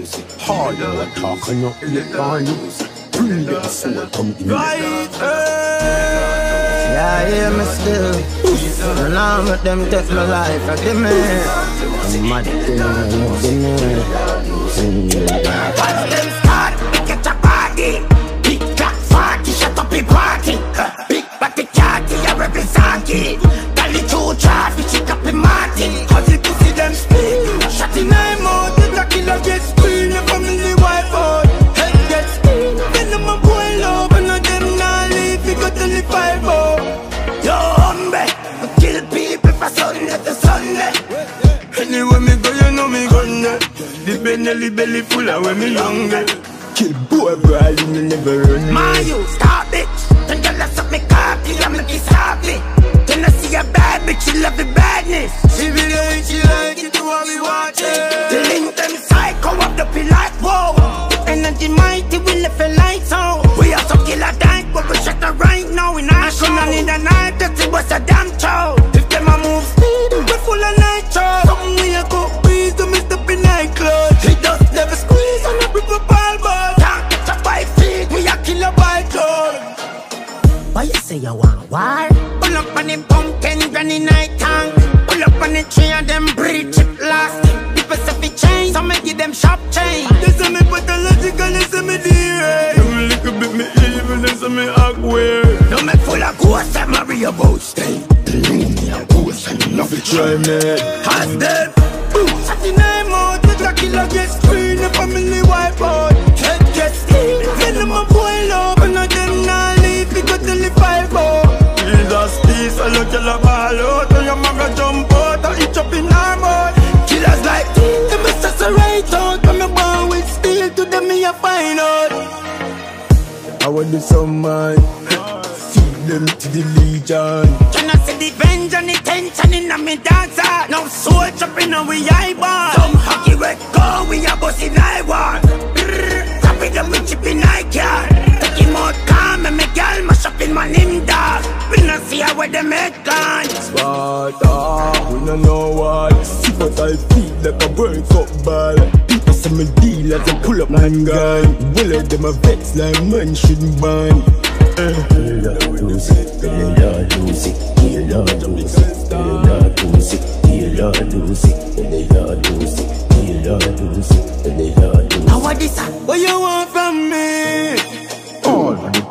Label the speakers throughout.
Speaker 1: Hard work talk and not let on Bring them soul come in
Speaker 2: Right, eh. Yeah, yeah, me still. And now let them take my life, I give me. I'm mad thing, give me.
Speaker 3: Once them start, get a party. Big clock party, shut up the
Speaker 2: Anywhere me go, you know me gun there eh? The belly belly full of when me younger eh? Kill boy, bro, you never run eh?
Speaker 3: My you, stop bitch Then you let up me copy, I make it stop it Then I see a bad bitch, she love the badness.
Speaker 2: She be like, she like it, do what we watch
Speaker 3: The
Speaker 2: it
Speaker 3: link them psycho up the pill like whoa. Energy mighty, we left a light on. We also kill a dyke, but we shut her right now In our show, I need a knife, that it was a damn chow you say want war? Pull up on them pumpkin granny night tank Pull up on the tree and them breed chip last. The Pacific chain, so me give them sharp chain
Speaker 2: They say me pathological, they say me D-Ray Them a little bit me evil, they say me act weird.
Speaker 3: No me full of ghosts that marry a boat stay Believe me a ghost and love it.
Speaker 2: Try me.
Speaker 3: Has them
Speaker 2: Boom, shot in my mouth, with a killer get screen The family wipe out, I look till a ball out And your mama jump out, I itch up in mouth Killers like them a separate out When me born with steel, to them me a find out. I want man Feed them to the legion.
Speaker 3: Can I see the venge and the tension in a me dancer. Now soul chopping on we eyeball Some hockey go, we a bust in Brrr, Tap it up with chip in eye car not see how where them head gone
Speaker 2: Sparta, we no know what. See but I feel like a break up ball. People say me deal as I pull up nine gun. Will of them a vex like man shouldn't ban
Speaker 3: Now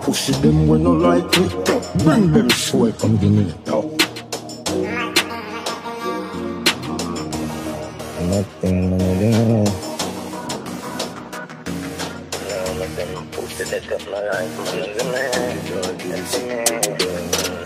Speaker 2: pussy them we no like it Bring them show come give me Nothing, nothing.
Speaker 4: Pussy that got my life, man, man.